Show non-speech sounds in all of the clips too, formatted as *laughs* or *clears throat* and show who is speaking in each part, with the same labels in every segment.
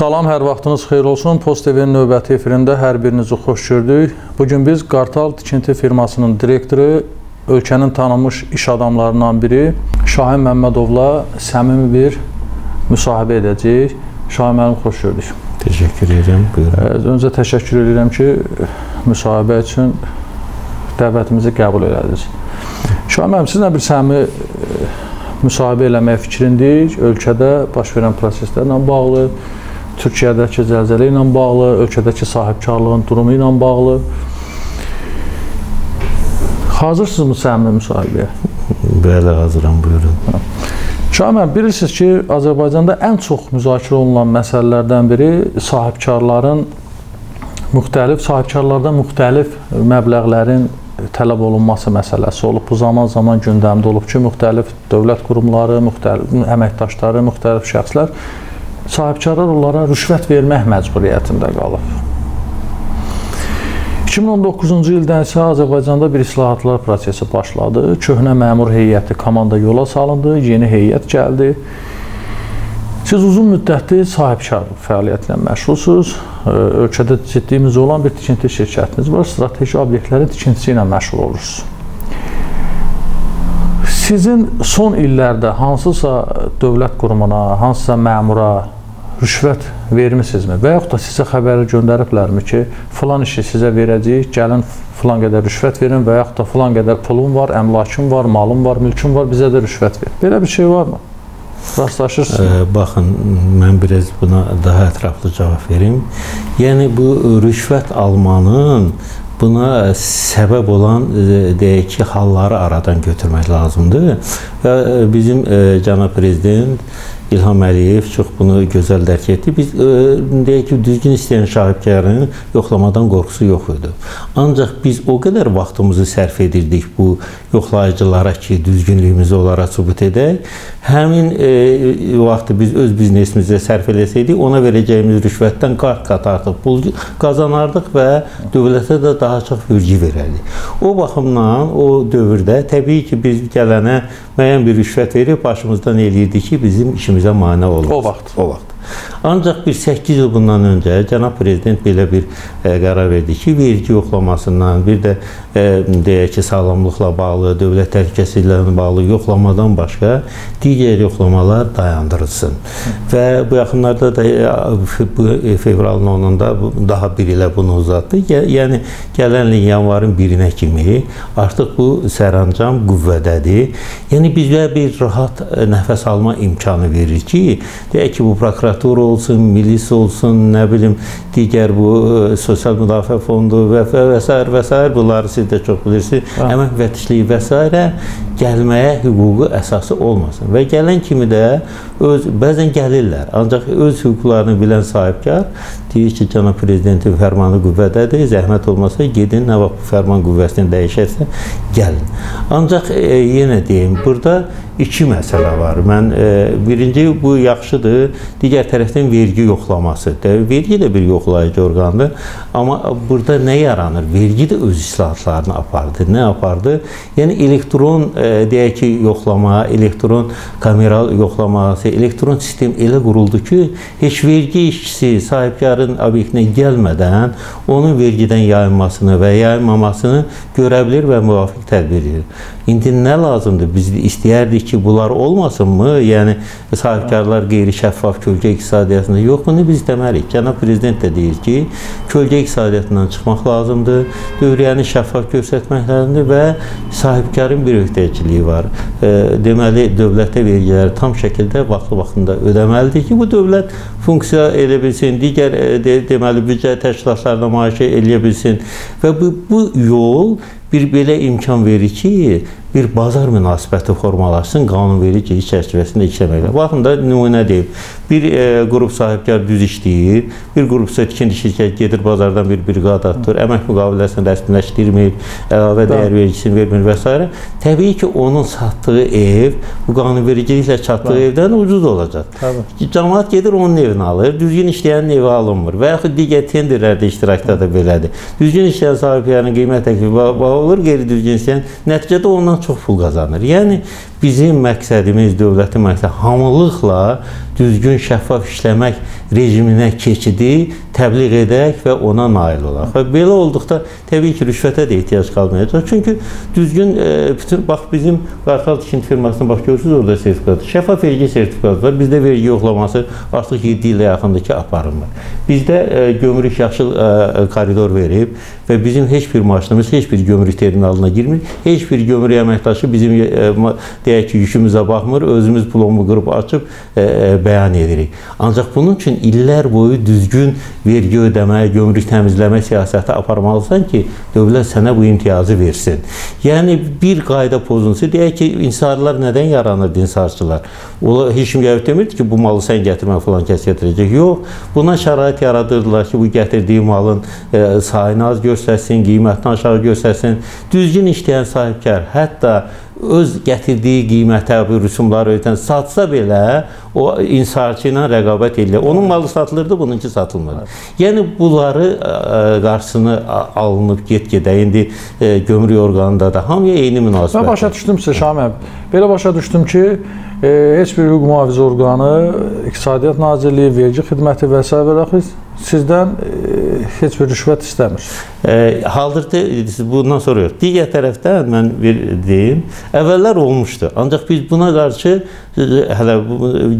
Speaker 1: Salam, hər vaxtınız xeyir olsun. Post TV-nin növbəti efirində hər birinizi xoş gördük. Bu gün biz Qartal Tikinti firmasının direktoru, ölkənin tanınmış iş adamlarından biri Şahin Məmmədovla səmimi bir müsahibə edəcəyik. Şahin müəllim, xoş gördük.
Speaker 2: Təşəkkür edirəm. Buyurun.
Speaker 1: Öncə təşəkkür edirəm ki, müsahibə üçün dəvətimizi qəbul elədiniz. Şahin müəllim, sizinlə bir səmimi müsahibə eləmək fikrindik. Ölkədə baş verən proseslərlə bağlı, Türkiyədəki zəlzələ ilə bağlı, ölkədəki sahibkarlığın durumu ilə bağlı. Hazırsınızmı səmimi müsahibəyə?
Speaker 2: Bəli, hazıram, buyurun.
Speaker 1: Şahin müəllim, bilirsiniz ki, Azərbaycanda ən çox müzakirə olunan məsələlərdən biri sahibkarların müxtəlif sahibkarlardan müxtəlif məbləğlərin tələb olunması məsələsi olub. Bu zaman-zaman gündəmdə olub ki, müxtəlif dövlət qurumları, müxtəlif əməkdaşları, müxtəlif şəxslər sahibkarlar onlara rüşvət vermək məcburiyyətində qalıb. 2019-cu ildən isə Azərbaycanda bir islahatlar prosesi başladı. Köhnə məmur heyəti komanda yola salındı, yeni heyət gəldi. Siz uzun müddətli sahibkarlıq fəaliyyəti ilə məşğulsunuz. Ölkədə ciddimiz olan bir tikinti şirkətiniz var. Strateji obyektlərin tikintisi ilə məşğul olursunuz. Sizin son illərdə hansısa dövlət qurumuna, hansısa məmura rüşvət vermisinizmi? Və yaxud da sizə xəbəri göndəriblərmi ki, filan işi sizə verəcəyik, gəlin filan qədər rüşvət verin və yaxud da filan qədər pulum var, əmlakım var, malım var, mülküm var, bizə də rüşvət ver. Belə bir şey varmı? Rastlaşırsınız?
Speaker 2: Ə, baxın, mən biraz buna daha ətraflı cavab verim. Yəni bu rüşvət almanın buna səbəb olan deyək ki, halları aradan götürmək lazımdır. Və bizim cənab prezident İlham Əliyev çox bunu gözəl dərk etdi. Biz ə, deyək ki, düzgün istəyən şahidkarın yoxlamadan qorxusu yox idi. Ancaq biz o qədər vaxtımızı sərf edirdik bu yoxlayıcılara ki, düzgünlüyümüzü onlara sübut edək. Həmin e, vaxtı biz öz biznesimizə sərf eləsəydik, ona verəcəyimiz rüşvətdən qat-qat artıq pul qazanardıq və dövlətə də daha çox vergi verərdik. O baxımdan o dövrdə təbii ki, biz gələnə müəyyən bir rüşvət verib başımızdan eləyirdik ki, bizim işimizə mane olmasın.
Speaker 1: O vaxt.
Speaker 2: O vaxt. Ancaq bir 8 il bundan öncə cənab prezident belə bir e, qərar verdi ki, vergi yoxlamasından, bir də e, deyək ki, sağlamlıqla bağlı, dövlət təhlükəsizliyinə bağlı yoxlamadan başqa digər yoxlamalar dayandırılsın. Və bu yaxınlarda da e, fevralın 10-da daha bir ilə bunu uzatdı. Yəni gələn il yanvarın 1-nə kimi artıq bu sərəncam qüvvədədir. Yəni bizə bir rahat nəfəs alma imkanı verir ki, deyək ki, bu prokuratura olsun, milis olsun, nə bilim, digər bu ə, e, sosial müdafiə fondu və və s. və s. bunları siz də çox bilirsiniz. Hə. Əmək müfəttişliyi və s. gəlməyə hüququ əsası olmasın. Və gələn kimi də öz bəzən gəlirlər. Ancaq öz hüquqlarını bilən sahibkar deyir ki, cənab prezidentin fərmanı qüvvədədir. Zəhmət olmasa gedin, nə vaxt bu fərman qüvvəsini dəyişərsə, gəlin. Ancaq e, yenə deyim, burada iki məsələ var. Mən e, birinci bu yaxşıdır. Digər tərəfdən vergi yoxlaması. De, vergi də bir yoxlayıcı orqandır. Amma burada nə yaranır? Vergi də öz islahatlarını apardı. Nə apardı? Yəni elektron e, deyək ki, yoxlama, elektron kamera yoxlaması, elektron sistem elə quruldu ki, heç vergi işçisi sahibkarın obyektinə gəlmədən onun vergidən yayınmasını və yayınmamasını görə bilir və müvafiq tədbir edir. İndi nə lazımdır? Biz istəyərdik ki, bunlar olmasınmı? Yəni sahibkarlar qeyri-şəffaf kölgə iqtisadiyyatında yoxmu? Biz demərik. Cənab prezident də deyir ki, kölgə iqtisadiyyatından çıxmaq lazımdır. Dövriyyəni şəffaf göstərmək lazımdır və sahibkarın bir öhdəçiliyi var. E, deməli, dövlətə vergiləri tam şəkildə vaxtlı-vaxtında ödəməlidir ki, bu dövlət funksiya edə bilsin, digər e, de, deməli büdcə təşkilatlarına müaşə eləyə bilsin və bu, bu yol bir belə imkan verir ki, bir bazar münasibəti formalaşsın qanunvericilik çərçivəsində işləməklə. Baxın da nümunə deyim. Bir e, qrup sahibkar düz işləyir, bir qrup isə tikinti şirkət gedir bazardan bir briqada tutur, əmək müqaviləsini rəsmiləşdirmir, əlavə dəyər vergisini vermir və s. Təbii ki, onun satdığı ev bu qanunvericiliklə çatdığı Bəli. evdən ucuz olacaq. Təbii. Cəmaət gedir onun evini alır, düzgün işləyənin evi alınmır və yaxud digər tenderlərdə iştirakda da belədir. Düzgün işləyən sahibkarın qiymət təklifi olur, qeyri-düzgün işləyən nəticədə ondan çox pul qazanır. Yəni bizim məqsədimiz, dövlətin məqsədi hamılıqla düzgün, şəffaf işləmək rejiminə keçidi təbliğ edək və ona nail olaq. Və belə olduqda təbii ki, rüşvətə də ehtiyac qalmayacaq. Çünki düzgün e, bütün bax bizim Qartal tikinti firmasına bax görürsüz orada sertifikat. Şəffaf vergi sertifikatı var. Bizdə vergi yoxlaması artıq 7 ilə yaxındır ki, aparılmır. Bizdə e, gömrük yaşıl e, koridor verib və bizim heç bir maşınımız heç bir gömrük terminalına girmir. Heç bir gömrük əməkdaşı bizim e, deyək ki, yükümüzə baxmır, özümüz plomu qırıb açıb e, bəyan edirik. Ancaq bunun üçün illər boyu düzgün vergi ödəmə, gömrük təmizləmə siyasəti aparmalısan ki, dövlət sənə bu imtiyazı versin. Yəni bir qayda pozuntusu deyək ki, insarlar nədən yaranırdı insarçılar? Ola heç kim gəlib demirdi ki, bu malı sən gətirmə falan kəs gətirəcək. Yox, buna şərait yaradırdılar ki, bu gətirdiyi malın e, sayını az göstərsin, qiymətini aşağı göstərsin. Düzgün işləyən sahibkar hətta öz gətirdiyi qiymətə bu rüsumları ötən satsa belə o inhisarçı ilə rəqabət edir. Onun malı satılırdı, bununki satılmırdı. Evet. Yəni bunları ə, e, qarşısını alınıb get-gedə indi ə, e, gömrük orqanında da hamıya eyni münasibət.
Speaker 1: Mən başa düşdüm sizə Şamil. Belə başa düşdüm ki, ə, e, heç bir hüquq mühafizə orqanı, İqtisadiyyat Nazirliyi, vergi xidməti və s. və sizdən ə, heç bir rüşvət istəmir.
Speaker 2: E, hazırda bundan sonra yox. Digər tərəfdən mən bir deyim, əvvəllər olmuşdu. Ancaq biz buna qarşı e, hələ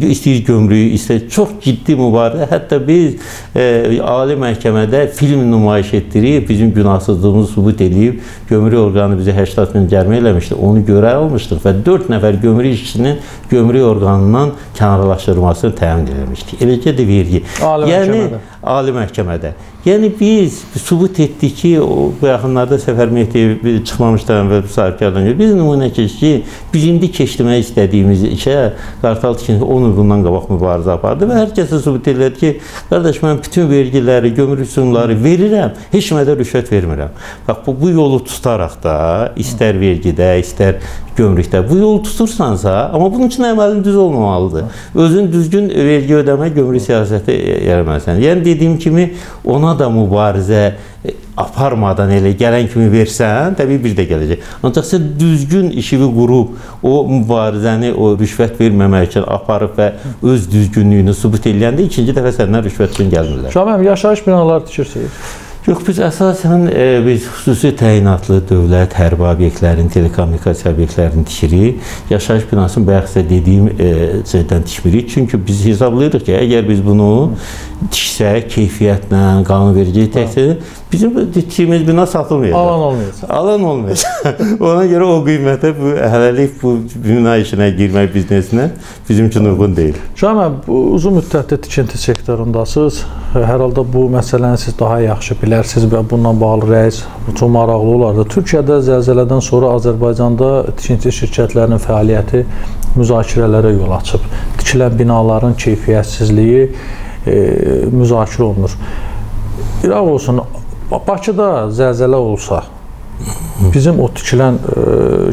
Speaker 2: istəyir gömrüyü, istəyir çox ciddi mübarizə. Hətta biz e, ali məhkəmədə film nümayiş etdirib, bizim günahsızlığımızı sübut edib, gömrük orqanı bizə 80 min cərimə eləmişdi. Onu görə almışdıq və 4 nəfər gömrük işçisinin gömrük orqanından kənarlaşdırılmasını təmin etmişdik. Eləcə də vergi.
Speaker 1: Ali yəni məhkəmədə.
Speaker 2: Ali məhkəmədə. Yəni biz sübut etdik ki, o bu yaxınlarda Səfər Mehdiyev çıxmamışdan əvvəl sahibkardan görə biz nümunə keçdik ki, biz indi keçdirmək istədiyimiz işə Qartal tikintisi 10 il bundan qabaq mübarizə apardı və hər kəsə sübut elədi ki, qardaş mən bütün vergiləri, gömrük rüsumları verirəm, heç mədə rüşvət vermirəm. Bax bu, bu yolu tutaraq da istər vergidə, istər gömrükdə bu yolu tutursansa, amma bunun üçün əməlin düz olmamalıdır. Özün düzgün vergi ödəmə, gömrük siyasəti yaratmalısan. Yəni dediyim kimi ona ona da mübarizə e, aparmadan elə gələn kimi versən, təbii bir də gələcək. Ancaq sən düzgün işini qurub, o mübarizəni, o rüşvət verməmək üçün aparıb və öz düzgünlüyünü sübut eləyəndə ikinci dəfə səndən rüşvət üçün gəlmirlər.
Speaker 1: Şamil, yaşayış binaları tikirsiniz?
Speaker 2: Yox, biz əsasən e, biz xüsusi təyinatlı dövlət hərbi obyektlərin, telekommunikasiya obyektlərini tikirik. Yaşayış binasını bayaq sizə dediyim e, şeydən tikmirik. Çünki biz hesablayırıq ki, əgər biz bunu tiksək, keyfiyyətlə, qanunvericiliyi təkcə bizim tikdiyimiz bina satılmayacaq.
Speaker 1: Alan olmayacaq.
Speaker 2: Alan olmayacaq. *laughs* Ona görə o qiymətə bu hələlik bu bina işinə girmək biznesinə bizim üçün uyğun deyil.
Speaker 1: Bu uzun müddətli tikinti sektorundasınız. Hər halda bu məsələni siz daha yaxşı bilərsiniz və bununla bağlı rəis çox maraqlı olardı. Türkiyədə zəlzələdən sonra Azərbaycanda tikinti şirkətlərinin fəaliyyəti müzakirələrə yol açıb. Tikilən binaların keyfiyyətsizliyi müzakirə olunur. İraq olsun, Bakıda zəlzələ olsa, bizim o tikilən e,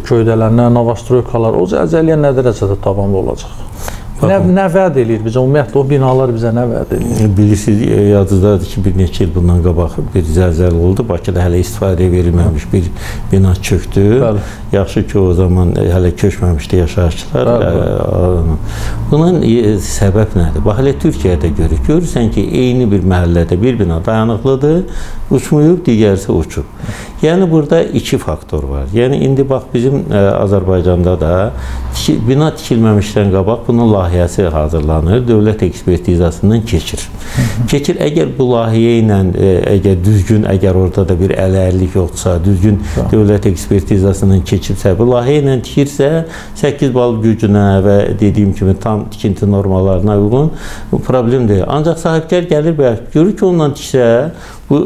Speaker 1: köydələnlər, novastroykalar o zəlzələyə nə dərəcədə davamlı olacaq? Nə, nə vəd eləyir bizə? Ümumiyyətlə o binalar bizə nə vəd eləyir?
Speaker 2: Bilirsiniz, e, yadınızdadır ki, bir neçə il bundan qabaq bir zəlzələ oldu. Bakıda hələ istifadəyə verilməmiş bir bina çökdü. Bəli. Yaxşı ki, o zaman e, hələ köçməmişdi yaşayışçılar. Bəli. Bunun e, səbəb nədir? Bax, hələ Türkiyədə görürük. Görürsən ki, eyni bir məhəllədə bir bina dayanıqlıdır, uçmuyub, digərisi uçub. Yəni burada iki faktor var. Yəni indi bax bizim ə, Azərbaycanda da tiki, bina tikilməmişdən qabaq bunun layihəsi hazırlanır, dövlət ekspertizasından keçir. Keçir, əgər bu layihə ilə e, əgər düzgün, əgər orada da bir ələllik yoxdursa, düzgün dövlət ekspertizasından keçibsə, bu layihə ilə tikirsə, 8 bal gücünə və dediyim kimi tam tikinti normalarına uyğun problem deyil. Ancaq sahibkar gəlir və görür ki, onunla tiksə, bu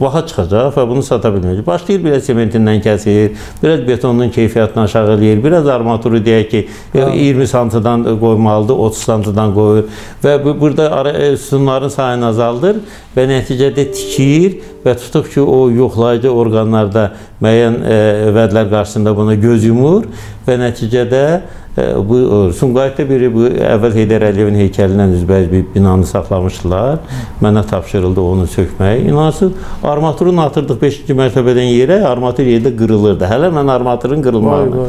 Speaker 2: baha çıxacaq və bunu sata bilməyəcək. Başlayır biraz sementindən kəsir, biraz betonun keyfiyyətini aşağı eləyir, biraz armaturu deyək ki, 20 santıdan qoymalıdır, 30 santıdan qoyur və burada e, sütunların sayını azaldır və nəticədə tikir və tutub ki, o yoxlayıcı orqanlarda müəyyən e, vədlər qarşısında buna göz yumur və nəticədə bu Sumqayıtda biri bu əvvəl Heydər Əliyevin heykəlindən üzbəyiz bir binanı saxlamışdılar. Mənə tapşırıldı onu sökmək. İnanırsınız, armaturun atırdıq 5-ci mərtəbədən yerə, armatur yerdə qırılırdı. Hələ mən armaturun qırılmağını.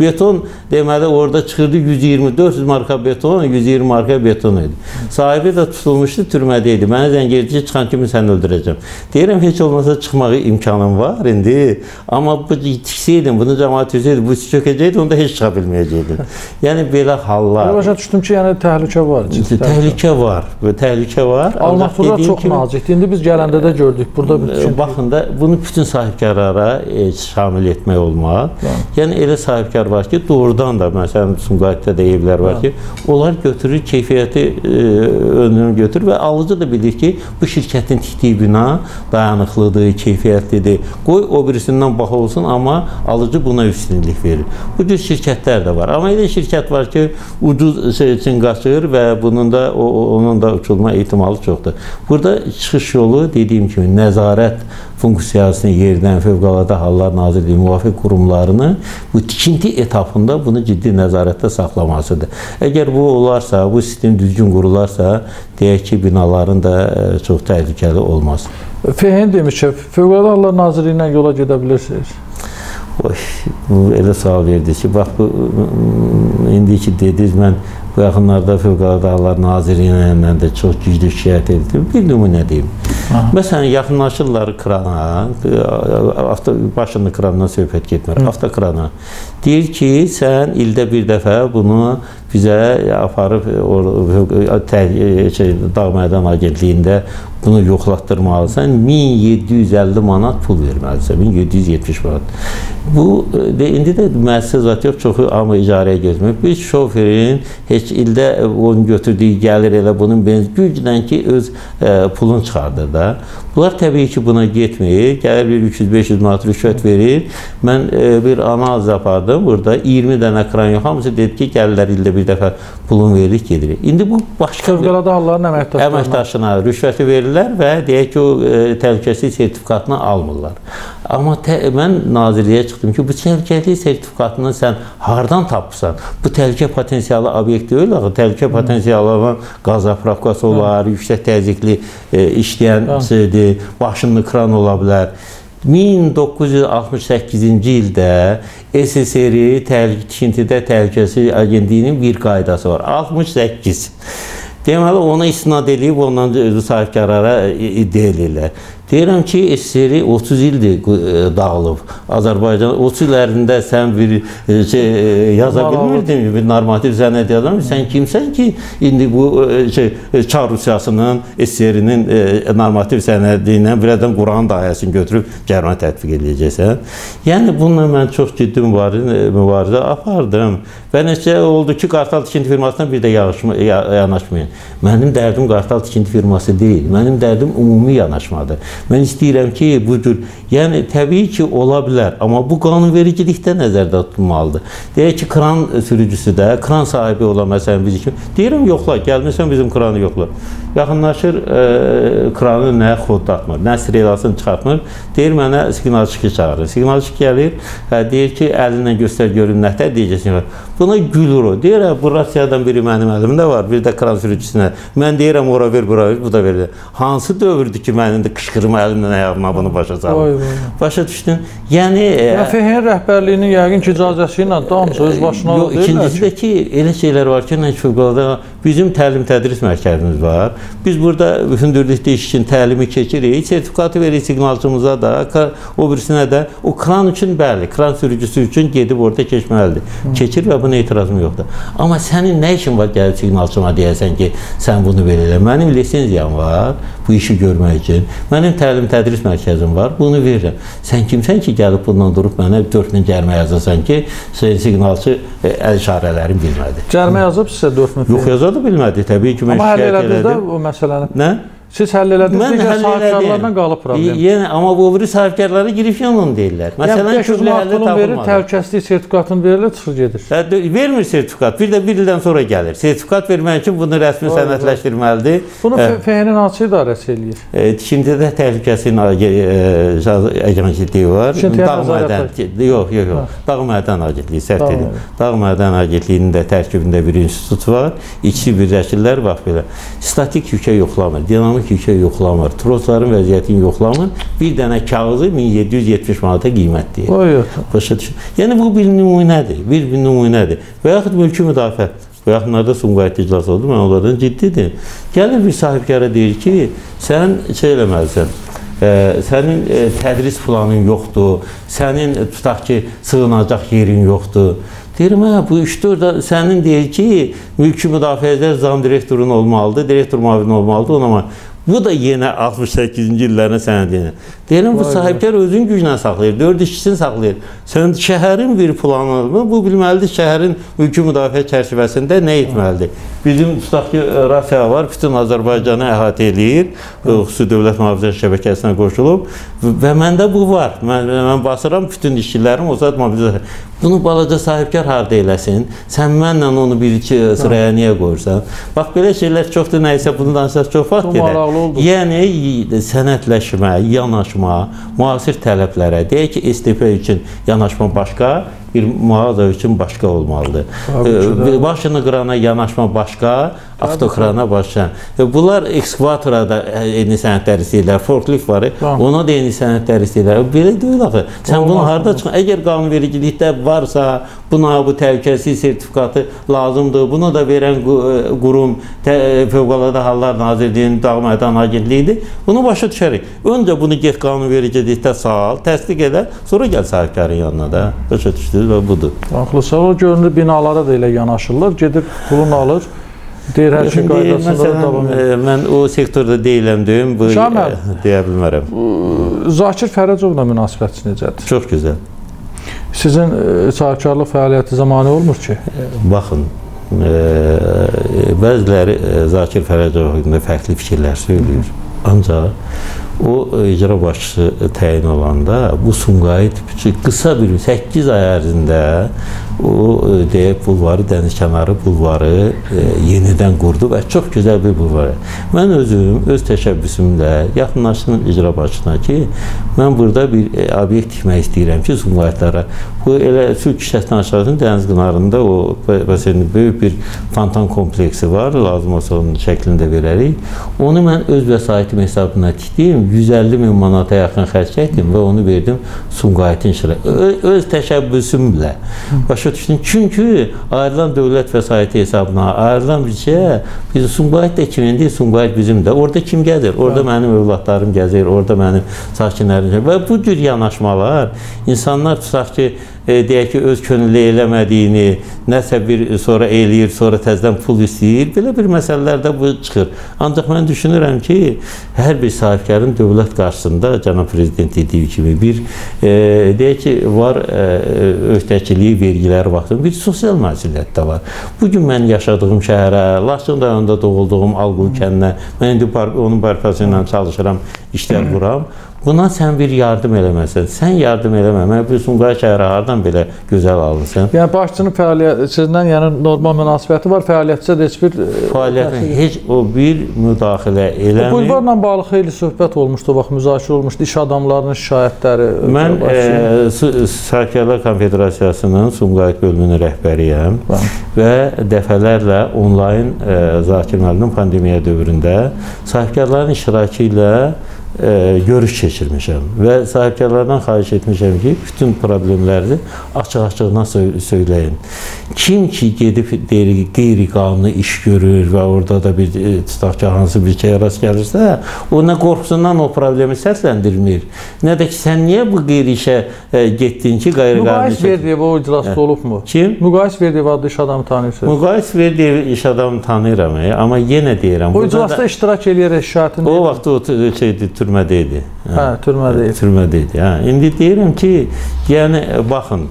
Speaker 2: Beton deməli orada çıxırdı 120 400 marka beton, 120 marka beton idi. Sahibi də tutulmuşdu, türmədə idi. Mənə zəng etdi çıxan kimi səni öldürəcəm. Deyirəm, heç olmasa çıxmağı imkanım var indi. Amma bu tiksəydim, bunu cəmaət üzəydi, bu çökəcəkdi, onda heç çıxa bilməyəcəkdim. Yəni belə hallar.
Speaker 1: Başa düşdüm ki, yəni təhlükə var.
Speaker 2: Təhlükə, təhlükə var. Və təhlükə var.
Speaker 1: Almatura çox kimi, nazikdir. İndi biz gələndə də gördük. Burada
Speaker 2: bütün baxın da bunu bütün sahibkarlara e, şamil etmək olmaz. Bəli. Yəni elə sahibkar var ki, doğrudan da məsələn Sumqayıtda da evlər var ki, onlar götürür keyfiyyəti e, önünü götürür və alıcı da bilir ki, bu şirkətin tikdiyi bina dayanıqlıdır, keyfiyyətlidir. Qoy o birisindən baha olsun, amma alıcı buna üstünlük verir. Bu cür şirkətlər də var. Amma elə şirkət var ki, ucuz şey üçün qaçır və bunun da o, onun da uçulma ehtimalı çoxdur. Burada çıxış yolu dediyim kimi nəzarət funksiyasını yerdən Fövqəladə Hallar Nazirliyi müvafiq qurumlarını bu tikinti etapında bunu ciddi nəzarətdə saxlamasıdır. Əgər bu olarsa, bu sistem düzgün qurularsa, deyək ki, binaların da çox təhlükəli olmaz.
Speaker 1: FHN demiş ki, Fövqəladə Hallar Nazirliyinə yola gedə bilirsiniz.
Speaker 2: Elə sual verdi ki, bax bu indiki dediniz mən bu yaxınlarda Fövqəladə Hallar Nazirliyinə də çox güclü şikayət etdim. Bir nümunə deyim. Aha. Məsələn, yaxınlaşırlar krana, avto başını krandan söhbət getmir, avtokrana. Deyir ki, sən ildə bir dəfə bunu bizə aparıb şey, Dağ Mədən Agentliyində bunu yoxlatdırmalısan, 1750 manat pul verməlisən, 1770 manat. Bu, de, indi də müəssisə zat yox, çoxu amma icarəyə getmir. Bir şoferin heç ildə onun götürdüyü gəlir elə bunun benz güclə ki, öz ə, pulunu çıxardır da. da Bunlar təbii ki, buna getmir. Gəlir bir 300-500 manat rüşvət verir. Mən ə, bir analiz apardım. Burada 20 dənə kran yox, hamısı dedi ki, gəlirlər ildə bir dəfə pulun veririk, gedirik. İndi bu başqa
Speaker 1: Fövqəladə halların əməkdaşlarına
Speaker 2: əməkdaşına rüşvəti verirlər və deyək ki, o ə, təhlükəsizlik sertifikatını almırlar. Amma tə, mən nazirliyə çıxdım ki, bu təhlükəsizlik sertifikatını sən hardan tapırsan? Bu təhlükə potensialı obyekt deyil, axı təhlükə potensialı olan qaz zapravkası olar, Hı. yüksək təzyiqli e, işləyən şeydir, başınlı kran ola bilər. 1968-ci ildə SSR tikintidə təhlükəsizlik agentliyinin bir qaydası var. 68. Deməli, ona istinad edib ondan özü sahibkarlara iddia edirlər. Deyirəm ki, SSR 30 ildir e, dağılıb. Azərbaycan 30 illərində sən bir e, şey e, yaza bilmirdin, bir normativ sənəd yazan. Sən kimsən ki, indi bu şey Çar Rusiyasının SSR-nin normativ sənədi ilə bir adam Quran dayəsini götürüb cərimə tətbiq edəcəksən. Yəni bununla mən çox ciddi mübarizə, apardım. Və neçə oldu ki, Qartal tikinti firmasına bir də yanaşma, yanaşmayın. Mənim dərdim Qartal tikinti firması deyil. Mənim dərdim ümumi yanaşmadır. Mən istəyirəm ki, bu cür, yəni təbii ki, ola bilər, amma bu qanunvericilikdə nəzərdə tutulmalıdır. Deyək ki, kran sürücüsü də, kran sahibi olan məsələn bizim kimi, deyirəm yoxla, gəlmirsən bizim kranı yoxla. Yaxınlaşır, e, kranı nə xoddatmır, nə strelasını çıxartmır, deyir mənə siqnalçıqı çağırır. Siqnalçıq gəlir, hə, deyir ki, əlinlə göstər görün nətər deyəcəksin. Buna gülür o. Deyir, bu rasiyadan biri mənim əlimdə var, bir də kran sürücüsünə. Mən deyirəm, ora ver, bura ver, bu da verir. Hansı dövrdür ki, mənim də qışqırma əlimlə ayağıma bunu başa salım. Başa düşdün? Yəni
Speaker 1: ya FHN rəhbərliyinin yəqin ki, icazəsi ilə damcı öz başına
Speaker 2: yox, ikincisi də ki, elə şeylər var ki, nə fövqəladə bizim təlim-tədris mərkəzimiz var. Biz burada hündürlükdə iş üçün təlimi keçirik. Sertifikatı veririk siqnalçımıza da, o birisinə də. O kran üçün bəli, kran sürücüsü üçün gedib orada keçməlidir. Keçir və buna etirazım yoxdur. Amma sənin nə işin var gəlib siqnalçıma deyəsən ki, sən bunu belə elə. Mənim lisenziyam var bu işi görmək üçün. Mənim təlim-tədris mərkəzim var, bunu verirəm. Sən kimsən ki, gəlib bundan durub mənə 4000 cərimə yazasan ki, siqnalçı e, əl işarələrini bilmədi.
Speaker 1: Cərimə yazıb sizə 4000?
Speaker 2: Yox, yaza da bilmədi. Təbii ki,
Speaker 1: Amma həll elədiniz də o məsələni.
Speaker 2: Nə?
Speaker 1: Siz həll elədiniz, digər sahibkarlarla qalıb problem.
Speaker 2: Yəni amma bu biri sahibkarlara girif yanın deyirlər.
Speaker 1: Məsələn, yəni, köklü həlli verir, təhlükəsizlik sertifikatını verirlər, çıxır gedir.
Speaker 2: Hə, vermir sertifikat. Bir də bir ildən sonra gəlir. Sertifikat vermək üçün bunu rəsmi sənədləşdirməlidir.
Speaker 1: Bunu FHN hansı idarəsi eləyir?
Speaker 2: E, tikintidə təhlükəsizlik e, agentliyi var. Dağ mədən. Yox, yox, yox. Dağ mədən agentliyi səhv dedim. Dağ mədən agentliyinin də tərkibində bir institut var. İkisi birləşirlər bax belə. Statik yükə yoxlamır, dinamik yükə yoxlamır, trosların vəziyyətini yoxlamır. Bir dənə kağızı 1770 manata qiymət deyir. Başa düşün. Yəni bu bir nümunədir, bir, bir nümunədir. Və yaxud mülki müdafiə Bu yaxınlarda Sumqayıt iclas oldu. Mən onlardan ciddidir. Gəlir bir sahibkara deyir ki, sən şey eləməlisən, e, sənin e, tədris planın yoxdur, sənin tutaq ki, sığınacaq yerin yoxdur. Deyirəm, hə, bu 3-4 sənin deyir ki, mülki müdafiədə zam direktorun olmalıdır, direktor müavini olmalıdır. Ona Bu da yenə 68-ci illərin sənədinə. Deyirəm, bu sahibkar özün güclə saxlayır, 4 işçisini saxlayır. Sən şəhərin bir planını, bu bilməlidir şəhərin mülki müdafiə çərçivəsində nə etməlidir? Bizim tutaq ki, Rasiya var, bütün Azərbaycanı əhatə eləyir, xüsusi dövlət mühafizə şəbəkəsinə qoşulub və məndə bu var. Mən, mən basıram bütün işçilərim o zat mobilizasiya. Bunu balaca sahibkar harda eləsin? Sən mənlə onu bir-iki sıraya niyə qoyursan? Bax, belə şeylər çoxdur, nəysə bunu danışsaq çox vaxt gedər. Yəni, sənətləşmə, yanaşma, müasir tələblərə, deyək ki, STP üçün yanaşma başqa, bir mağaza üçün başqa olmalıdır. Başını qırana yanaşma başqa, avtokrana başqa. E, bunlar ekskavatora da eyni sənədlər istəyirlər, forklift var, ona da eyni sənədlər istəyirlər. Belə deyil axı. Sən bunu harda çıxın? Əgər qanunvericilikdə varsa, buna bu təhlükəsizlik sertifikatı lazımdır. Bunu da verən qurum Fövqəladə Hallar Nazirliyinin Dağ Mədan Agentliyidir. Bunu başa düşərik. Öncə bunu get qanunvericilikdə sal, təsdiq edər, sonra gəl sahibkarın yanına da. Başa düşdün? istəyir və budur.
Speaker 1: Haqlısan. O görünür binalara da elə yanaşırlar. Gedir pulunu alır. Deyir hər şey qaydasında davam edir.
Speaker 2: E, mən o sektorda deyiləm deyim, bu Şamil, deyə bilmərəm.
Speaker 1: Zakir Fərəcovla münasibətiniz necədir?
Speaker 2: Çox gözəl.
Speaker 1: Sizin e, sahibkarlıq fəaliyyəti zamanı olmur ki?
Speaker 2: Baxın, e, bəziləri Zakir Fərəcov haqqında fərqli fikirlər söyləyir. Ancaq o e, icra başçısı təyin olanda bu Sumqayıt qısa bir 8 ay ərzində o e, deyək bulvarı, dənizkənarı bulvarı e, yenidən qurdu və çox gözəl bir bulvar. Mən özüm öz təşəbbüsümlə yaxınlaşdım icra başçısına ki, mən burada bir e, obyekt tikmək istəyirəm ki, Sumqayıtlara. Bu elə Sülh küçəsindən aşağısının dəniz qınarında o basenin böyük bir fontan kompleksi var, lazım olsa onun şəklində verərik. Onu mən öz vəsaitim hesabına tikdim, 150 min manata yaxın xərc etdim və onu verdim Sumqayıtın işlə. Öz təşəbbüsümlə. Başa başa düşdün. Çünki ayrılan dövlət vəsaiti hesabına ayrılan şeyə biz Sumqayıt da kimindir, Sumqayıt bizim də. Orada kim gəzir? Orada mənim övladlarım gəzir, orada mənim sakinlərim. Və bu cür yanaşmalar insanlar tutaq ki, deyək ki, öz könüllü eləmədiyini, nəsə bir sonra eləyir, sonra təzədən pul istəyir. Belə bir məsələlərdə bu çıxır. Ancaq mən düşünürəm ki, hər bir sahibkarın dövlət qarşısında cənab prezident dediyi kimi bir e, deyək ki, var e, öhdəçiliyi, vergilər vaxtında bir sosial məsuliyyət də var. Bu gün mən yaşadığım şəhərə, Laçın rayonunda doğulduğum Alqul kəndinə, mən indi onun bərpası ilə çalışıram, işlər *clears throat* quram. Buna sən bir yardım eləməsən, sən yardım eləməmək, bir Sumqayıt şəhəri hardan belə gözəl alınsan?
Speaker 1: Yəni başçının fəaliyyəti sizdən yəni normal münasibəti var, fəaliyyətçə də heç bir
Speaker 2: e, fəaliyyətin heç o bir müdaxilə eləmir.
Speaker 1: Bulvarla bağlı xeyli söhbət olmuşdu, bax müzakirə olmuşdu, iş adamlarının şikayətləri.
Speaker 2: Mən e, Sahibkarlar Konfederasiyasının Sumqayıt bölümünün rəhbəriyəm Bəli. və dəfələrlə onlayn e, Zakir müəllim pandemiya dövründə sahibkarların iştirakı ilə görüş keçirmişəm və sahibkarlardan xahiş etmişəm ki, bütün problemləri açıq-açığına söyləyin. Kim ki gedib qeyri-qanuni iş görür və orada da bir e, tutaq ki, hansı bir şeyə rast gəlirsə, o nə qorxusundan o problemi səsləndirmir. Nə də ki, sən niyə bu qeyri işə e, getdin ki, qeyri-qanuni
Speaker 1: iş? Müqayis Verdiyev o iclasda hə. olubmu?
Speaker 2: Kim?
Speaker 1: Müqayis Verdiyev adlı iş adamı tanıyırsınız.
Speaker 2: Müqayis Verdiyev iş adamı tanıyıram, amma yenə deyirəm.
Speaker 1: O iclasda iştirak eləyərək şikayətini
Speaker 2: O vaxt o şeydi, türmədə idi.
Speaker 1: Hə, türmədə idi.
Speaker 2: Türmədə idi. Hə, indi deyirəm ki, yəni baxın,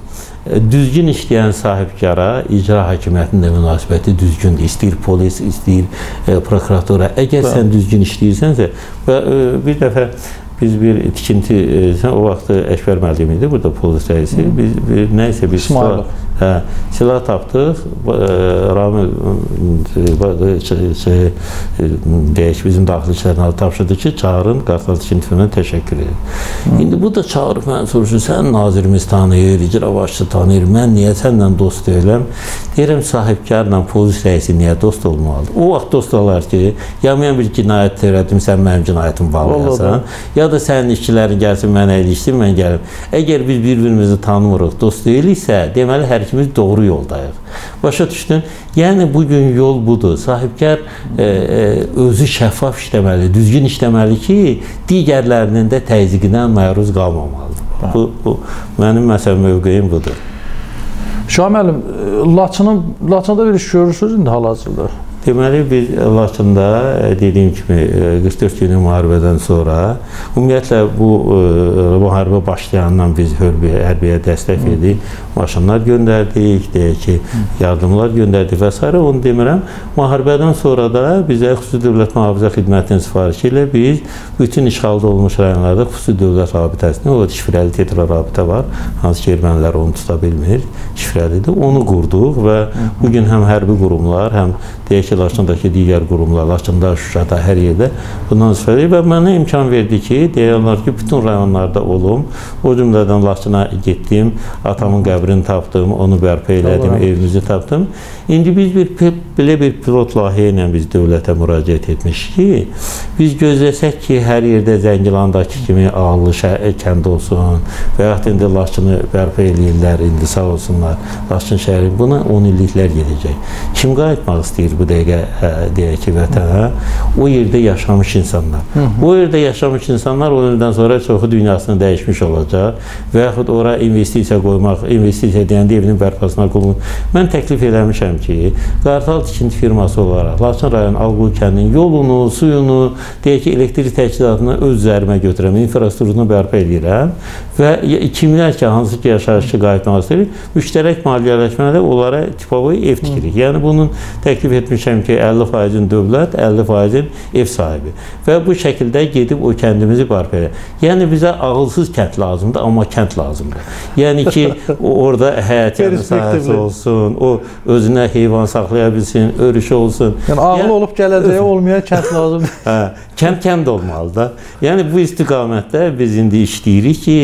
Speaker 2: düzgün işləyən sahibkara icra hakimiyyətinin də münasibəti düzgündür. İstəyir polis, istəyir e, prokuratura. Əgər Bəli. sən düzgün işləyirsənsə və e, bir dəfə biz bir tikinti e, o vaxt Əkbər müəllim idi burada polis rəisi. Biz bir nə isə bir
Speaker 1: silah,
Speaker 2: hə, silah tapdıq. Ramil şey, deyək bizim daxili işlər tapşırdı ki, çağırın Qartal tikinti firmasına təşəkkür edin. İndi bu da çağırıb mən soruşur, sən nazirimiz tanıyır, icra başçısı tanıyır, mən niyə səndən dost deyiləm? Deyirəm sahibkarla polis rəisi niyə dost olmalıdır? O vaxt dost olar ki, ya mən bir cinayət törədim, sən mənim cinayətimi bağlayasan, ya da sənin işçilərin gəlsin mənə ilişsin, mən gəlim. Əgər biz bir-birimizi tanımırıq, dost deyiliksə, deməli hər ikimiz doğru yoldayıq. Başa düşdün? Yəni bu gün yol budur. Sahibkar e, e, özü şəffaf işləməli, düzgün işləməli ki, digərlərinin də təzyiqinə məruz qalmamalıdır. Bu, bu mənim məsəl mövqeyim budur.
Speaker 1: Şah müəllim, Laçının Laçında bir iş görürsüz indi hal-hazırda.
Speaker 2: Deməli biz Laçında e, dediyim kimi 44 e, günlük müharibədən sonra ümumiyyətlə bu e, müharibə başlayandan biz hərbiyə, hərbiyə dəstək verdik, maşınlar göndərdik, deyək ki, yardımlar göndərdik və s. Onu demirəm. Müharibədən sonra da bizə xüsusi dövlət mühafizə xidmətinin sifarişi ilə biz bütün işğalda olmuş rayonlarda xüsusi dövlət rabitəsini, o şifrəli tetra rabitə var, hansı ki, ermənilər onu tuta bilmir, şifrəlidir. Onu qurduq və bu gün həm hərbi qurumlar, həm deyək ki, Laçındakı digər qurumlar, Laçında, Şuşada, hər yerdə bundan istifadə və mənə imkan verdi ki, deyirlər ki, bütün rayonlarda olum. O cümlədən Laçına getdim, atamın qəbrini tapdım, onu bərpa elədim, Allah. evimizi tapdım. İndi biz bir belə bir pilot layihə ilə biz dövlətə müraciət etmişik ki, biz gözləsək ki, hər yerdə Zəngilandakı kimi ağıllı kənd olsun və yaxud indi Laçını bərpa eləyirlər, indi sağ olsunlar. Laçın şəhəri buna 10 illiklər gedəcək. Kim qayıtmaq istəyir bu dəqiqə ə, deyək ki, vətənə? O yerdə yaşamış insanlar. Hı -hı. O yerdə yaşamış insanlar o ildən sonra çoxu dünyasını dəyişmiş olacaq və yaxud ora investisiya qoymaq, investisiya deyəndə evinin bərpasına qulun. Mən təklif eləmişəm ki, Qartal tikinti firması olaraq Laçın rayon Alqul kəndinin yolunu, suyunu, deyək ki, elektrik təchizatını öz üzərimə götürəm, infrastrukturunu bərpa edirəm və kimlər ki, hansı ki, yaşayışçı qayıtmaq istəyir, müştərək maliyyələşmədə onlara tipovoy ev tikirik. Yəni bunun təklif etmişəm ki, 50%-in dövlət, 50%-in ev sahibi. Və bu şəkildə gedib o kəndimizi bərpa edir. Yəni bizə ağılsız kənd lazımdır, amma kənd lazımdır. Yəni ki, orada həyat *laughs* sahəsi olsun, o özünə heyvan saxlaya bilsin, örüşü olsun.
Speaker 1: Yəni ağlı yəni, olub gələcəyi olmayan kənd *laughs* lazımdır.
Speaker 2: hə, kənd kənd olmalıdır da. Yəni bu istiqamətdə biz indi işləyirik ki,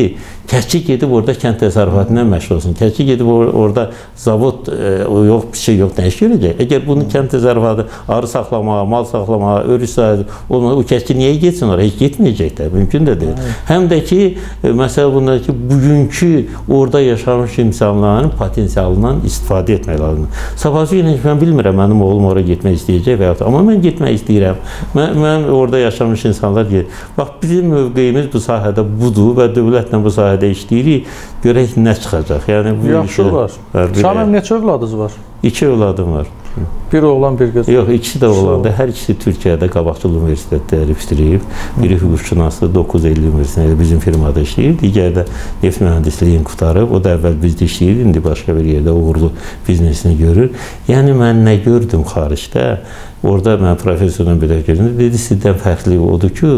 Speaker 2: Təkcə gedib orada kənd təsərrüfatı ilə məşğul olsun. Təkcə gedib or orada zavod e, yox, bir şey yox, nə iş görəcək? Əgər bunu kənd təsərrüfatı arı saxlamağa, mal saxlamağa, örüş sahəsi olmağa, o kəskin niyə getsin oraya? Heç getməyəcək də, mümkün də deyil. Aynen. Həm də ki, e, məsələ bundadır ki, bugünkü orada yaşamış insanların potensialından istifadə etmək lazımdır. Sabahsı gün mən bilmirəm, mənim oğlum oraya getmək istəyəcək və ya amma mən getmək istəyirəm. Mən, mən orada yaşamış insanlar gedir. Bax, bizim mövqeyimiz bu sahədə budur və dövlətlə bu sahədə sahədə işləyirik, görək nə çıxacaq. Yəni
Speaker 1: bu Yaxşı işə, olar. Şamil neçə övladınız var?
Speaker 2: İki övladım var.
Speaker 1: Bir oğlan, bir qız.
Speaker 2: Yox, ikisi də oğlandı. Hər ikisi Türkiyədə Qabaqçıl Universitetdə bitirib. Biri hüquqşünaslığı 9 Eylül Universitetində bizim firmada işləyir. Digəri də neft mühəndisliyi qutarıb. O da əvvəl bizdə işləyir, indi başqa bir yerdə uğurlu biznesini görür. Yəni mən nə gördüm xaricdə? Orada mən professorla belə göründü. Dedi, sizdən fərqli odur ki,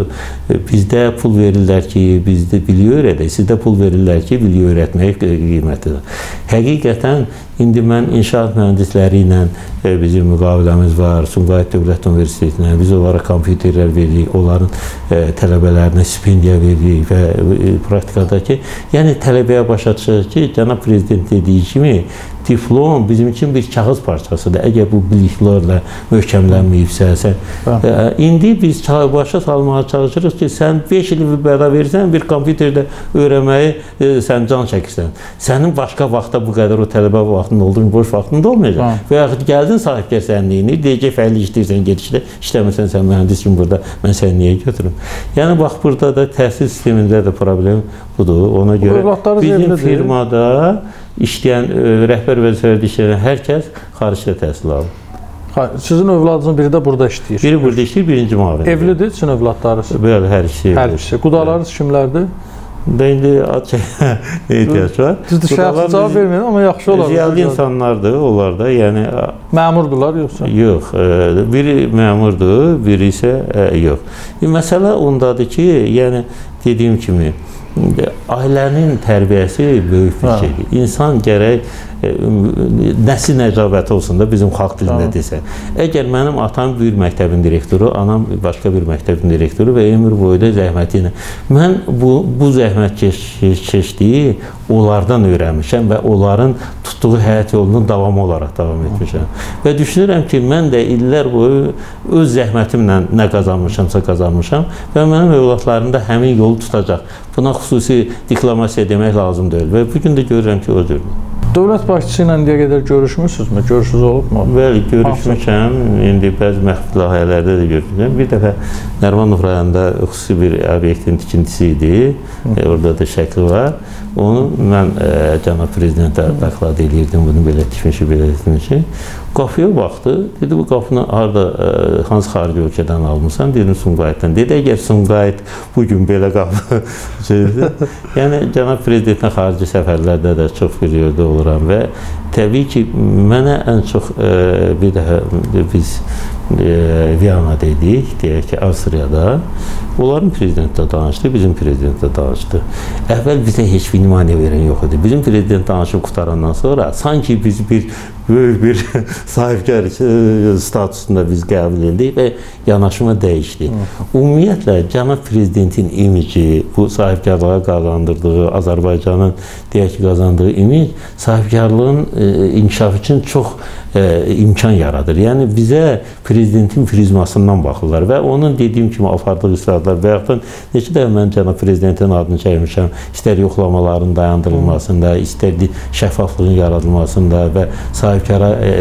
Speaker 2: bizdə pul verirlər ki, bizdə biliyi öyrədək. Sizdə pul verirlər ki, biliyi öyrətmək qiymətidir. Həqiqətən indi mən inşaat mühəndisləri ilə e, bizim müqaviləmiz var. Sumqayıt Dövlət Universitetinə biz onlara kompüterlər veririk, onların e, tələbələrinə stipendiya veririk və e, praktikadakı, yəni tələbəyə başa düşür ki, cənab prezident dediyi kimi diplom bizim üçün bir kağız parçasıdır. Əgər bu biliklərlə möhkəmlənməyibsə, sən ə, e, indi biz başa salmağa çalışırıq ki, sən 5 il bəda versən, bir kompüterdə öyrənməyi ə, e, sən can çəkirsən. Sənin başqa vaxtda bu qədər o tələbə vaxtında olduğun boş vaxtında olmayacaq. Ha. Və yaxud gəldin sahibkar sənliyini, deyəcək fəali işləyirsən, gedişdə işləmirsən sən mühəndis kimi burada, mən səni niyə götürüm? Yəni bax burada da təhsil sistemində də problem budur. Ona görə bizim firmada işləyən, ə, e, rəhbər vəzifələrdə işləyən hər kəs xaricdə təhsil alır.
Speaker 1: Sizin övladınızın biri də burada işləyir.
Speaker 2: Biri burada işləyir, birinci müavin.
Speaker 1: Evlidir sizin övladlarınız?
Speaker 2: Bəli, hər ikisi.
Speaker 1: Hər ikisi. Qudalarınız kimlərdir?
Speaker 2: Da indi *laughs* ehtiyac var.
Speaker 1: Düzdür, şəxsi cavab verməyin, amma yaxşı olar.
Speaker 2: Ziyalı insanlardır onlar da, yəni
Speaker 1: məmurdurlar yoxsa?
Speaker 2: Yox, e, biri məmurdur, biri isə e, yox. Məsələ ondadır ki, yəni dediyim kimi ailənin tərbiyəsi böyük bir şeydir. İnsan gərək E, nəsil nəcabəti olsun da bizim xalq dilində desə. Əgər mənim atam bir məktəbin direktoru, anam başqa bir məktəbin direktoru və ömür boyu da zəhməti ilə mən bu bu zəhmət keş, keçdiyi onlardan öyrənmişəm və onların tutduğu həyat yolunun davamı olaraq davam etmişəm. Və düşünürəm ki, mən də illər boyu öz zəhmətimlə nə qazanmışamsa qazanmışam və mənim övladlarım da həmin yolu tutacaq. Buna xüsusi diklamasiya demək lazım deyil və bu gün də görürəm ki, o cürdür.
Speaker 1: Dövlət başçısı ilə indiyə qədər görüşmüsünüzmü? Görüşünüz olubmu?
Speaker 2: Bəli, görüşmüşəm. İndi bəzi məxfi layihələrdə də görüşmüşəm. Bir dəfə Nərmanov rayonunda xüsusi bir obyektin tikintisi idi. E, orada da şəkli var. Onu mən e, cənab prezidentə təqlid eləyirdim bunu belə tikmişi, belə etmişi. Qapıya baxdı. Dedi bu qapını harda e, hansı xarici ölkədən almısan? Dedim Sumqayıtdan. Dedi əgər Sumqayıt bu gün belə qapı *laughs* şeydir. yəni cənab prezidentin xarici səfərlərdə də çox bir yerdə oluram və təbii ki, mənə ən çox e, bir dəfə biz e, Viyanada idik, deyək ki, Avstriyada. Onların prezidentlə danışdı, bizim prezidentlə danışdı. Əvvəl bizə heç bir nümayəndə verən yox idi. Bizim prezident danışıb qutarandan sonra sanki biz bir böyük bir *laughs* sahibkar e, statusunda biz qəbul edildik və yanaşma dəyişdi. Ümumiyyətlə cənab prezidentin imici, bu sahibkarlığa qazandırdığı, Azərbaycanın deyək ki, qazandığı imic sahibkarlığın e, inkişafı üçün çox e, imkan yaradır. Yəni bizə prezidentin prizmasından baxırlar və onun dediyim kimi apardığı islahatlar və yaxud neçə dəfə mən cənab prezidentin adını çəkmişəm, istər yoxlamaların dayandırılmasında, istər şəffaflığın yaradılmasında və sahibkara e,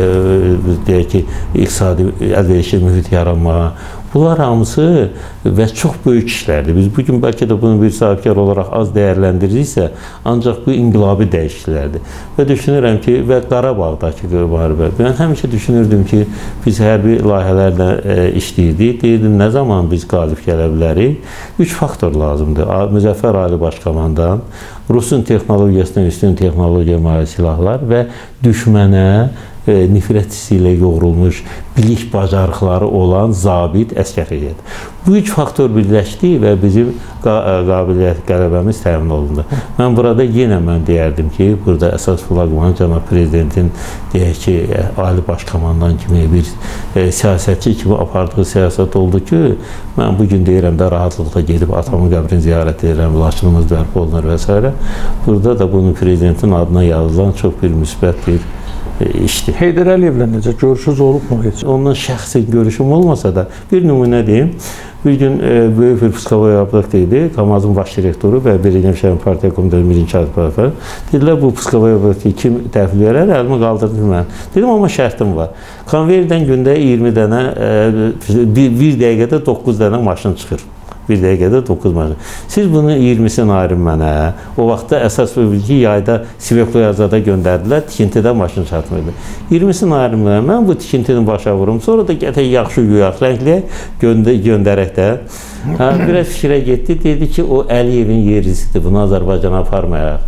Speaker 2: deyək ki, iqtisadi əlverişli mühit yaranma, Bunlar hamısı və çox böyük işlərdir. Biz bu gün bəlkə də bunu bir sahibkar olaraq az dəyərləndiriksə, ancaq bu inqilabi dəyişikliklərdir. Və düşünürəm ki, və Qarabağdakı müharibə. Mən həmişə düşünürdüm ki, biz hərbi layihələrlə e, işləyirdik. Deyirdim, nə zaman biz qalib gələ bilərik? Üç faktor lazımdır. Müzəffər Ali Başkomandan, Rusun texnologiyasına üstün texnologiya malik silahlar və düşmənə nifrət hissi ilə yoğrulmuş, bilik bacarıqları olan zabit heyət. Bu üç faktor birləşdi və bizim qabiliyyət qələbəmiz təmin olundu. Mən burada yenə mən deyərdim ki, burada əsas flaqman cənab prezidentin deyək ki, ali baş komandan kimi bir e, siyasətçi kimi apardığı siyasət oldu ki, mən bu gün deyirəm də rahatlıqla gedib atamın qəbrini ziyarət edirəm, Laçınımız bərpa olunur və s. Burada da bunun prezidentin adına yazılan çox bir müsbət bir işdir.
Speaker 1: Heydər Əliyevlə necə görüşünüz olubmu heç?
Speaker 2: Onunla şəxsi görüşüm olmasa da bir nümunə deyim. Bir gün e, böyük bir psixoloq yapılıq idi. Kamazın baş direktoru və Birinci Şəhər Partiya Komitəsinin birinci katibi. Dedilər bu psixoloq yapılıq kim təhvil verər? Əlimi qaldırdım mən. Dedim amma şərtim var. Konveyerdən gündə 20 dənə e, bir, bir dəqiqədə 9 dənə maşın çıxır. Bir dəqiqədə 9 maşın. Siz bunu 20-sini ayırın mənə. O vaxtda əsas bilgi yayda Svekloyazada göndərdilər, tikintidə maşın çatmırdı. 20-sini ayırın mənə. Mən bu tikintini başa vurum. Sonra da gətək yaxşı yuyaq, rəngləyək, göndə göndərək də. Hə, biraz fikrə getdi, dedi ki, o Əliyevin yerisidir, bunu Azərbaycana aparmayaq,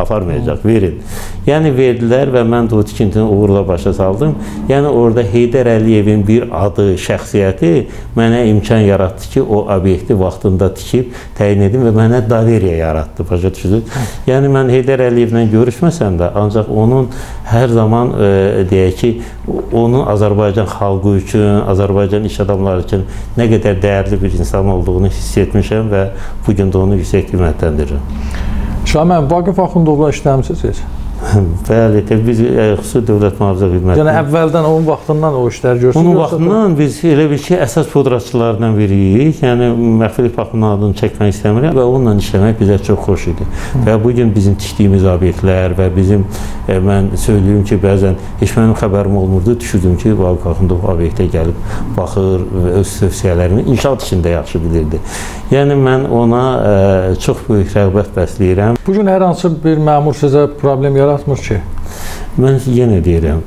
Speaker 2: aparmayacaq, verin. Yəni verdilər və mən də o tikintini uğurla başa saldım. Yəni orada Heydər Əliyevin bir adı, şəxsiyyəti mənə imkan yaratdı ki, o obyekti vaxtında tikib təyin edim və mənə daveriya yaratdı, başa düşdünüz? Yəni mən Heydər Əliyevlə görüşməsəm də, ancaq onun hər zaman e, deyək ki, onun Azərbaycan xalqı üçün, Azərbaycan iş adamları üçün nə qədər dəyərli bir insan olduğunu hiss etmişəm və bu gün də onu yüksək qiymətləndirirəm.
Speaker 1: Şamil, Vaqif Axundovla işləmisiniz? *laughs*
Speaker 2: Bəli, biz e, xüsusi dövlət mühafizə xidməti.
Speaker 1: Yəni əvvəldən onun vaxtından o işləri görürsünüz.
Speaker 2: Onun vaxtından biz elə bir ki, əsas pudraçılardan biriyik. Yəni məxfilik baxımından adını çəkmək istəmirəm və onunla işləmək bizə çox xoş idi. Hı. Və bu gün bizim tikdiyimiz obyektlər və bizim e, mən söyləyim ki, bəzən heç mənim xəbərim olmurdu. Düşürdüm ki, Vaqif Axundov obyektə gəlib baxır və öz tövsiyələrini inşaat işində yaxşı bilirdi. Yəni mən ona e, çox böyük rəğbət bəsləyirəm.
Speaker 1: Bu gün hər hansı bir məmur sizə problem yaratmır ki?
Speaker 2: mən yenə deyirəm,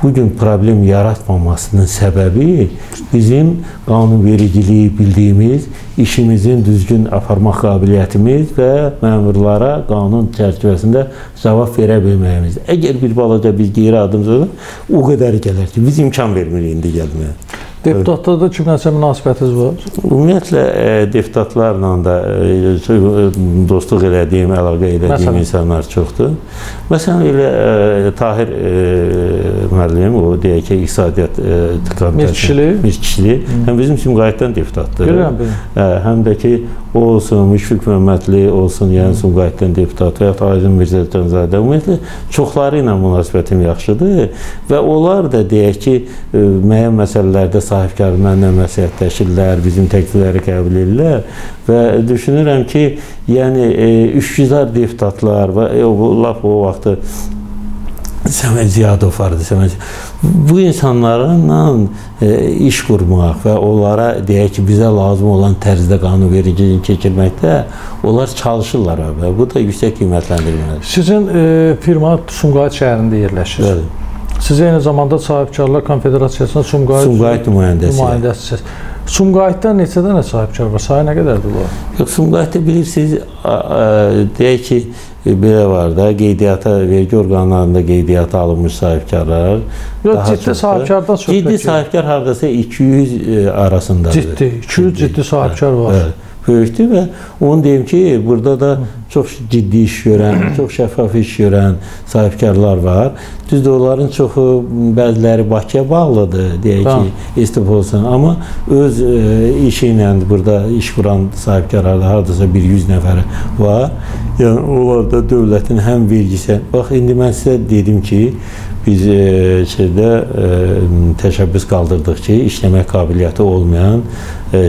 Speaker 2: bu gün problem yaratmamasının səbəbi bizim qanunvericiliyi bildiyimiz, işimizin düzgün aparmaq qabiliyyətimiz və məmurlara qanun çərçivəsində cavab verə bilməyimiz. Əgər bir balaca biz geri adım atsaq, o qədər gələr ki, biz imkan vermirik indi gəlməyə.
Speaker 1: Deputatlarda kimləsə münasibətiniz var?
Speaker 2: Ümumiyyətlə e, deputatlarla da e, dostluq elədiyim, əlaqə elədiyim Məsələn? insanlar çoxdur. Məsələn elə e, Tahir müəllim, o deyək ki, iqtisadiyyat komitəsi
Speaker 1: Mirkişili,
Speaker 2: Mirkişili, həm bizim Sumqayıtdan deputatdır.
Speaker 1: Bilirəm, bilirəm.
Speaker 2: Həm də ki, o olsun, Müşfiq Məmmədli olsun, yəni Sumqayıtdan deputat və ya Aydın Mirzəcanzadə. Ümumiyyətlə çoxları ilə münasibətim yaxşıdır və onlar da deyək ki, müəyyən məsələlərdə sahibkar mənlə məsləhətləşirlər, bizim təklifləri qəbul edirlər və düşünürəm ki, yəni e, üçgüzar deputatlar və e, o lap o vaxtı Səməd Ziyadov vardı. Səməd bu insanlarla e, iş qurmaq və onlara deyək ki, bizə lazım olan tərzdə qanunvericiliyi keçirməkdə onlar çalışırlar və bu da yüksək qiymətləndirilməlidir.
Speaker 1: Sizin e, firma Sumqayıt şəhərində yerləşir.
Speaker 2: Bəli.
Speaker 1: Siz eyni zamanda Sahibkarlar Konfederasiyasının Sumqayıt,
Speaker 2: Sumqayıt nümayəndəsi.
Speaker 1: nümayəndəsisiniz. Sumqayıtda neçə dənə sahibkar var? Sayı nə qədərdir bu?
Speaker 2: Yox, Sumqayıtda bilirsiniz, deyək ki, belə var da, qeydiyyata, vergi orqanlarında qeydiyyata alınmış sahibkarlar.
Speaker 1: Yox, ciddi sahibkardan çox.
Speaker 2: Ciddi sahibkar hardasa 200 arasındadır.
Speaker 1: Ciddi, 200 ciddi, ciddi sahibkar var.
Speaker 2: Bəli böyükdür və onu deyim ki, burada da çox ciddi iş görən, *clears throat* çox şəffaf iş görən sahibkarlar var. Düzdür, onların çoxu bəziləri Bakıya bağlıdır, deyək ki, istif olsun, amma öz e, işi ilə burada iş quran sahibkarlar hardasa bir 100 nəfər var. Yəni onlar da dövlətin həm vergisi. Bax indi mən sizə dedim ki, biz e, şeydə e, təşəbbüs qaldırdıq ki, işləmək qabiliyyəti olmayan e,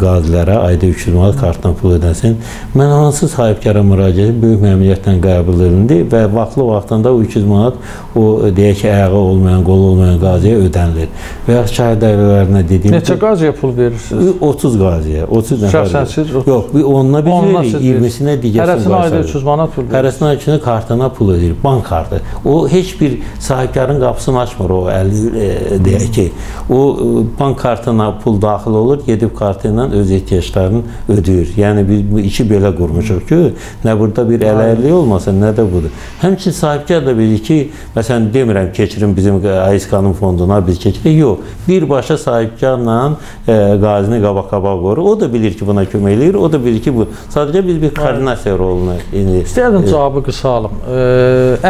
Speaker 2: qazilərə ayda 300 manat kartdan pul ödəsin. Mən hansı sahibkara müraciət böyük məmnuniyyətlə qəbul edildi və vaxtlı vaxtında o 300 manat o deyək ki, ayağı olmayan, qolu olmayan qaziyə ödənilir. Və ya şahid dairələrinə dediyim
Speaker 1: Neçə qaziyə pul verirsiniz?
Speaker 2: 30 qaziyə, 30 nəfər.
Speaker 1: Şəxsən siz?
Speaker 2: Yox, bir onunla biz veririk, 20-sinə digər
Speaker 1: Hərəsinə ayda 300 manat pul verirsiniz.
Speaker 2: Hərəsinə ayda kartına pul ödəyir, bank kartı. O heç bir sahibkarın qapısını açmır o 50 e, deyək ki, o e, bank kartına pul daxil olur, gedib kartı ilə öz ehtiyaclarını ödəyir. Yəni biz bu işi belə qurmuşuq ki, nə burada bir ələyirlik olmasın, nə də budur. Həmçinin sahibkar da bilir ki, məsələn demirəm keçirin bizim AİSK-nın fonduna biz keçirik. Yox, birbaşa sahibkarla e, qazini qabaq-qabaq qoyur. O da bilir ki, buna kömək eləyir. O da bilir ki, bu sadəcə biz bir koordinasiya rolunu indi
Speaker 1: İstəyirdim cavabı qısalım. E,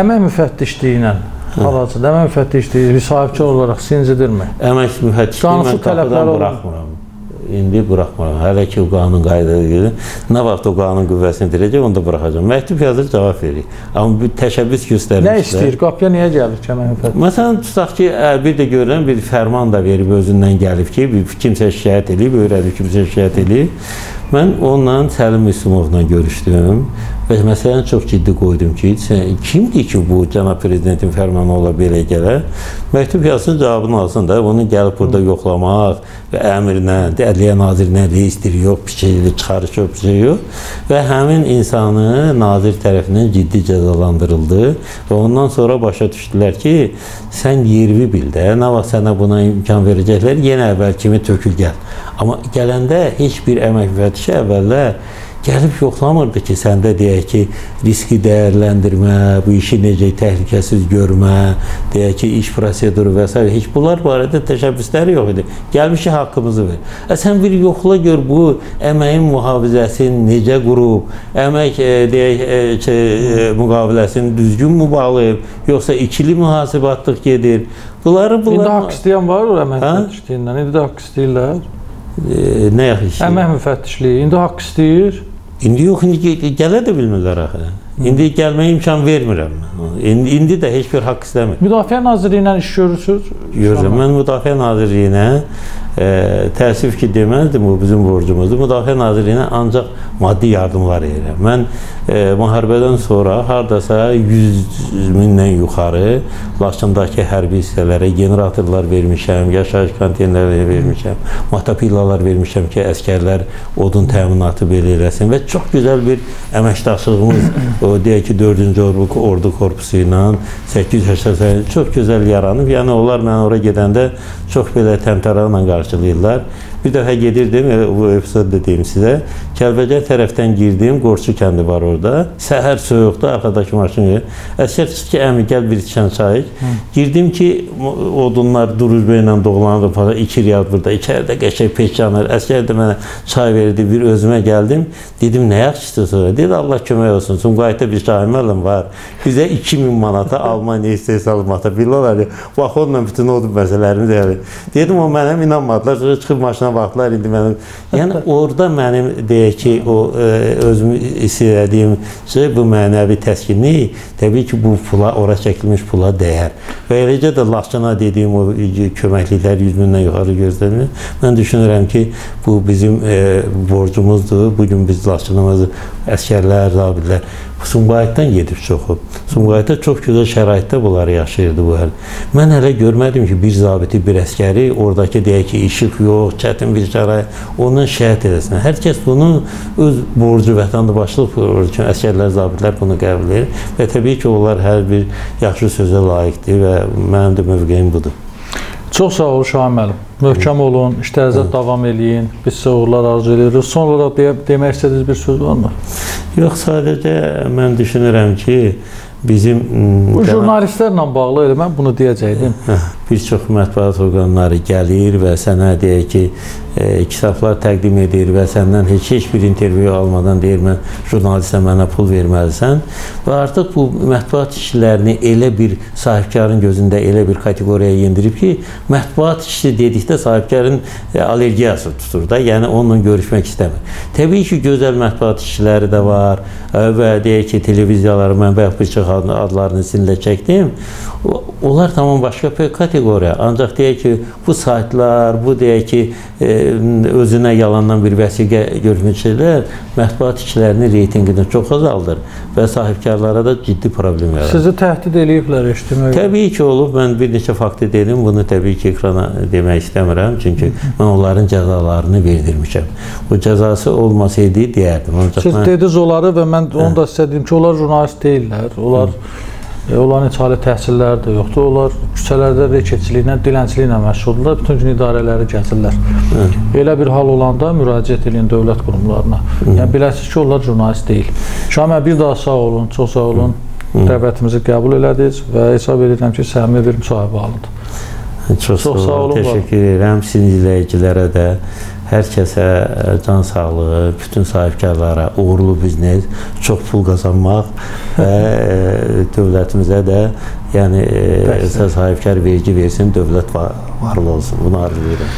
Speaker 1: əmək müfəttişliyi ilə hal-hazırda əmək müfəttişliyi sahibkar olaraq sincidirmi?
Speaker 2: Əmək müfəttişliyi mən qapıdan buraxmıram indi buraxmıram. Hələ ki o qanun qaydaları gedir. Nə vaxt o qanun qüvvəsini dirəcək, onda buraxacağam. Məktub yazır, cavab verir. Amma bir təşəbbüs göstərmişlər.
Speaker 1: Nə istəyir? Qapıya niyə gəlir əmək müfəttiş?
Speaker 2: Məsələn, tutaq ki, bir də görürəm bir fərman da verib özündən gəlib ki, bir kimsə şikayət edib, öyrədib kimsə şikayət edib. Mən onunla Səlim Müslümovla görüşdüm və məsələni çox ciddi qoydum ki, kimdir ki, bu cənab prezidentin fərmanı ola belə gələr? Məktub yazsın, cavabını alsın da, bunu gəlib burada yoxlamaq və əmrlə, Ədliyyə Nazirinə reistir yox, bir şey çıxarış yox, bir şey yox və həmin insanı nazir tərəfindən ciddi cəzalandırıldı və ondan sonra başa düşdülər ki, sən yervi bil də, nə vaxt sənə buna imkan verəcəklər, yenə əvvəl kimi tökül gəl. Amma gələndə heç bir əmək müfəttişi əvvəllər gəlib yoxlamırdı ki, səndə deyək ki, riski dəyərləndirmə, bu işi necə təhlükəsiz görmə, deyək ki, iş proseduru və s. heç bunlar barədə təşəbbüsləri yox idi. Gəlmişi haqqımızı ver. Ə, sən bir yoxla gör bu əməyin mühafizəsini necə qurub, əmək e, deyək e, ki, e, müqaviləsini düzgün mü bağlayıb, yoxsa ikili mühasibatlıq gedir. Bunları bunlar
Speaker 1: İndi haqq istəyən var o əmək müfəttişliyindən. İndi də haqq istəyirlər.
Speaker 2: E, nə yaxşı.
Speaker 1: Əmək müfəttişliyi indi haqq istəyir.
Speaker 2: İndi yox, indi gələ də bilmirlər axı. İndi gəlməyə imkan vermirəm. İndi, indi də heç bir haqq istəmir.
Speaker 1: Müdafiə Nazirliyi ilə iş görürsüz?
Speaker 2: Görürəm. Mən Müdafiə Nazirliyinə e, təəssüf ki, deməzdim bu bizim borcumuzdur. Müdafiə Nazirliyinə ancaq maddi yardımlar edirəm. Mən e, müharibədən sonra hardasa 100 mindən yuxarı Laçındakı hərbi hissələrə generatorlar vermişəm, yaşayış konteynerləri vermişəm, motopillalar vermişəm ki, əskərlər odun təminatı belə eləsin və çox gözəl bir əməkdaşlığımız *coughs* o deyək ki, 4-cü ordu, ordu korpusu ilə 880 çox gözəl yaranıb. Yəni onlar mən ora gedəndə çox belə təmtəraqla karşılıyorlar. Bir dəfə gedirdim, elə bu epizodda deyim sizə. Kəlbəcər tərəfdən girdim, Qorçu kəndi var orada. Səhər soyuqda arxadakı maşını. Əsgər çıxdı ki, əmi gəl bir içən çay. Girdim ki, odunlar duruzbə ilə doğlanır falan. 2 riyad burada. İçəridə qəşəng peç yanır. Əsgər də mənə çay verdi. Bir özümə gəldim. Dedim, nə yaxşıdır sonra? Dedi, Allah kömək olsun. Sumqayıtda bir Şahin müəllim var. Bizə 2000 manata Almaniya istehsal motobillər. Bax, onunla bütün odun məsələlərimiz elə. Dedim, o mənə inanmadılar. Sonra çıxıb maşına baxdılar indi mənim. Yəni orada mənim deyək ki, o ə, özümü istədiyim şey bu mənəvi təskinlik təbii ki, bu pula, ora çəkilmiş pula dəyər. Və eləcə də Laçına dediyim o köməkliklər 100 mindən yuxarı gözlənilir. Mən düşünürəm ki, bu bizim ə, borcumuzdur. Bu gün biz Laçınımızı əskərlər, zabitlər Sumqayıtdan gedib çoxu. Sumqayıtda çox gözəl şəraitdə bunlar yaşayırdı bu həl. Mən hələ görmədim ki, bir zabiti, bir əskəri oradakı deyək ki, işıq yox, çətin bir şərait, ondan şəhət edəsin. Hər kəs bunu öz borcu, vətəndaşlıq borcu üçün əskərlər, zabitlər bunu qəbul edir və təbii ki, onlar hər bir yaxşı sözə layiqdir və mənim də mövqeyim budur.
Speaker 1: Çox sağ ol Şahin müəllim. Möhkəm olun, işlərinizə davam eləyin. Biz sizə uğurlar arzu edirik. Son olaraq deyə, demək istədiyiniz bir söz varmı?
Speaker 2: Yox, sadəcə mən düşünürəm ki, bizim
Speaker 1: bu jurnalistlərlə bağlı elə mən bunu deyəcəydim.
Speaker 2: Bir çox mətbuat orqanları gəlir və sənə deyək ki, e, kitablar təqdim edir və səndən heç heç bir intervyu almadan deyir mən jurnalistə mənə pul verməlisən və artıq bu mətbuat işçilərini elə bir sahibkarın gözündə elə bir kateqoriyaya yendirib ki, mətbuat işçi dedikdə sahibkarın e, allergiyası tutur da, yəni onunla görüşmək istəmir. Təbii ki, gözəl mətbuat işçiləri də var e, və deyək ki, televiziyaları mən bayaq bir çox adlarını sizinlə çəkdim. Onlar tamam başqa kateqoriya. Ancaq deyək ki, bu saytlar, bu deyək ki, e, özünə yalandan bir vəsiqə görmüşlər, mətbuat işçilərinin reytinqini çox azaldır və sahibkarlara da ciddi problem yaradır.
Speaker 1: Sizi təhdid eləyiblər eşitmək?
Speaker 2: Təbii ki, olub. Mən bir neçə faktı dedim. Bunu təbii ki, ekrana demək istəmirəm. Çünki mən onların cəzalarını verdirmişəm. Bu cəzası olmasaydı deyərdim.
Speaker 1: Ancaq Siz mən... dediniz onları və mən onu da sizə deyim ki, onlar jurnalist deyillər. Onlar Hı. E, onların heç ali təhsilləri də yoxdur. Onlar küçələrdə rekeçiliklə, dilənçiliklə məşğuldurlar. Bütün gün idarələri gəzirlər. Hı. Elə bir hal olanda müraciət edin dövlət qurumlarına. Hı. Yəni biləsiniz ki, onlar jurnalist deyil. Şamil bir daha sağ olun, çox sağ olun. Hı. Dəvətimizi qəbul elədiniz və hesab edirəm ki, səmimi bir müsahibə alındı.
Speaker 2: Çox, çox sağ olun. Təşəkkür edirəm sizin izləyicilərə də hər kəsə can sağlığı, bütün sahibkarlara uğurlu biznes, çox pul qazanmaq və dövlətimizə də yəni sahibkar vergi versin, dövlət var, varlı olsun. Bunu arzulayıram.